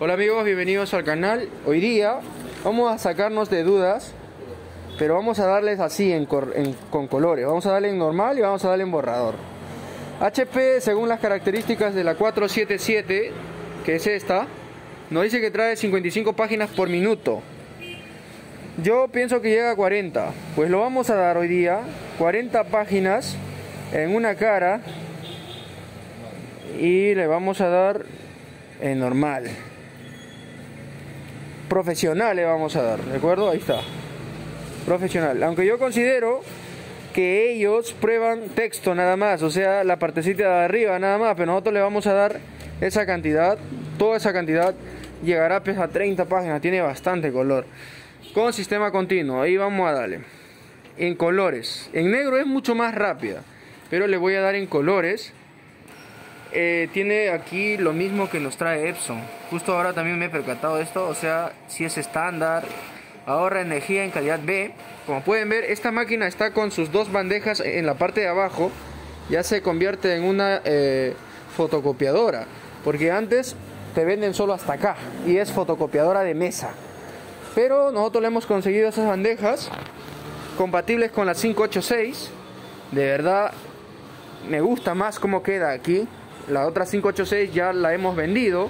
Hola amigos, bienvenidos al canal. Hoy día vamos a sacarnos de dudas, pero vamos a darles así en, con colores. Vamos a darle en normal y vamos a darle en borrador. HP, según las características de la 477, que es esta, nos dice que trae 55 páginas por minuto. Yo pienso que llega a 40. Pues lo vamos a dar hoy día, 40 páginas en una cara y le vamos a dar en normal profesional le vamos a dar, ¿de acuerdo? Ahí está. Profesional. Aunque yo considero que ellos prueban texto nada más, o sea, la partecita de arriba nada más, pero nosotros le vamos a dar esa cantidad, toda esa cantidad llegará pues, a 30 páginas, tiene bastante color. Con sistema continuo, ahí vamos a darle. En colores, en negro es mucho más rápida, pero le voy a dar en colores eh, tiene aquí lo mismo que nos trae Epson. Justo ahora también me he percatado de esto, o sea, si es estándar, ahorra energía en calidad B. Como pueden ver, esta máquina está con sus dos bandejas en la parte de abajo, ya se convierte en una eh, fotocopiadora, porque antes te venden solo hasta acá y es fotocopiadora de mesa. Pero nosotros le hemos conseguido esas bandejas compatibles con la 586. De verdad, me gusta más cómo queda aquí la otra 586 ya la hemos vendido.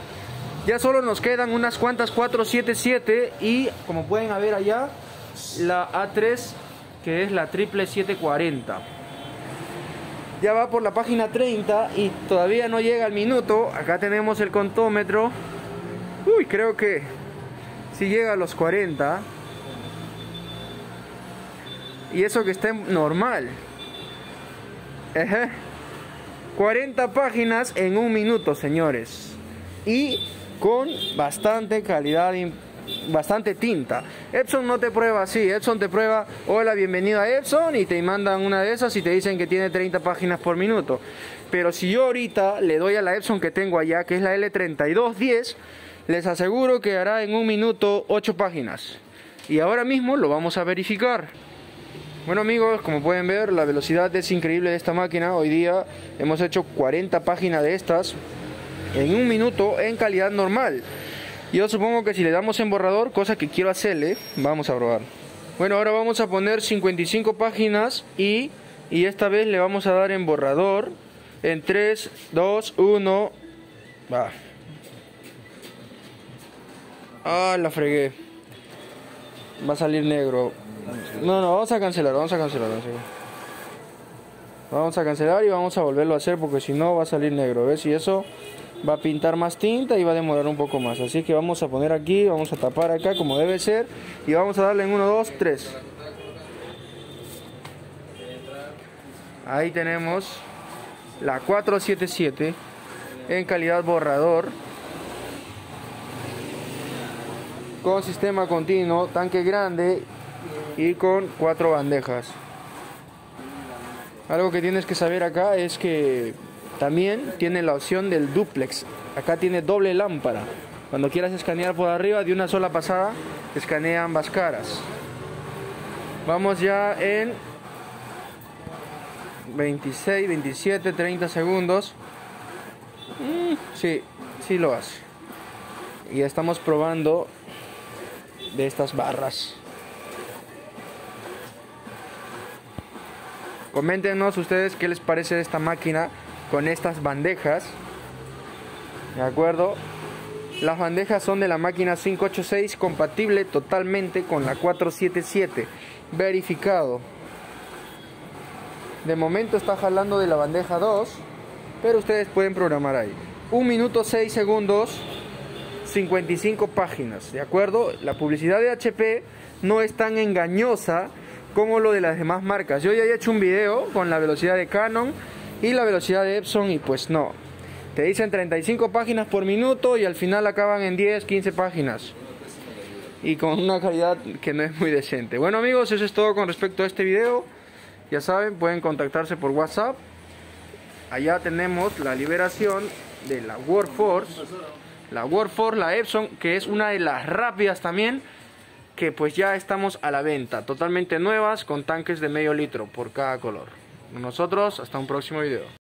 Ya solo nos quedan unas cuantas 477 y como pueden ver allá, la A3 que es la triple 740. Ya va por la página 30 y todavía no llega al minuto. Acá tenemos el contómetro. Uy, creo que si llega a los 40. Y eso que está normal. 40 páginas en un minuto, señores. Y con bastante calidad, bastante tinta. Epson no te prueba así. Epson te prueba, hola, bienvenido a Epson, y te mandan una de esas y te dicen que tiene 30 páginas por minuto. Pero si yo ahorita le doy a la Epson que tengo allá, que es la L3210, les aseguro que hará en un minuto 8 páginas. Y ahora mismo lo vamos a verificar. Bueno amigos, como pueden ver, la velocidad es increíble de esta máquina. Hoy día hemos hecho 40 páginas de estas en un minuto en calidad normal. Yo supongo que si le damos en borrador, cosa que quiero hacerle, vamos a probar. Bueno, ahora vamos a poner 55 páginas y, y esta vez le vamos a dar en borrador en 3, 2, 1. Va. Ah, la fregué. Va a salir negro. No, no, vamos a cancelar, vamos a cancelar. Vamos a cancelar y vamos a volverlo a hacer porque si no va a salir negro, ¿ves? Y eso va a pintar más tinta y va a demorar un poco más. Así que vamos a poner aquí, vamos a tapar acá como debe ser y vamos a darle en 1, 2, 3. Ahí tenemos la 477 en calidad borrador con sistema continuo, tanque grande y con cuatro bandejas. Algo que tienes que saber acá es que también tiene la opción del duplex. Acá tiene doble lámpara. Cuando quieras escanear por arriba de una sola pasada, escanea ambas caras. Vamos ya en 26, 27, 30 segundos. Mm, sí, sí lo hace. Y estamos probando de estas barras. Coméntenos ustedes qué les parece esta máquina con estas bandejas. ¿De acuerdo? Las bandejas son de la máquina 586 compatible totalmente con la 477. Verificado. De momento está jalando de la bandeja 2, pero ustedes pueden programar ahí. 1 minuto 6 segundos, 55 páginas. ¿De acuerdo? La publicidad de HP no es tan engañosa como lo de las demás marcas. Yo ya he hecho un video con la velocidad de Canon y la velocidad de Epson y pues no. Te dicen 35 páginas por minuto y al final acaban en 10, 15 páginas. Y con una calidad que no es muy decente. Bueno amigos, eso es todo con respecto a este video. Ya saben, pueden contactarse por WhatsApp. Allá tenemos la liberación de la Workforce. La Workforce, la Epson, que es una de las rápidas también que pues ya estamos a la venta, totalmente nuevas con tanques de medio litro por cada color. Nosotros hasta un próximo video.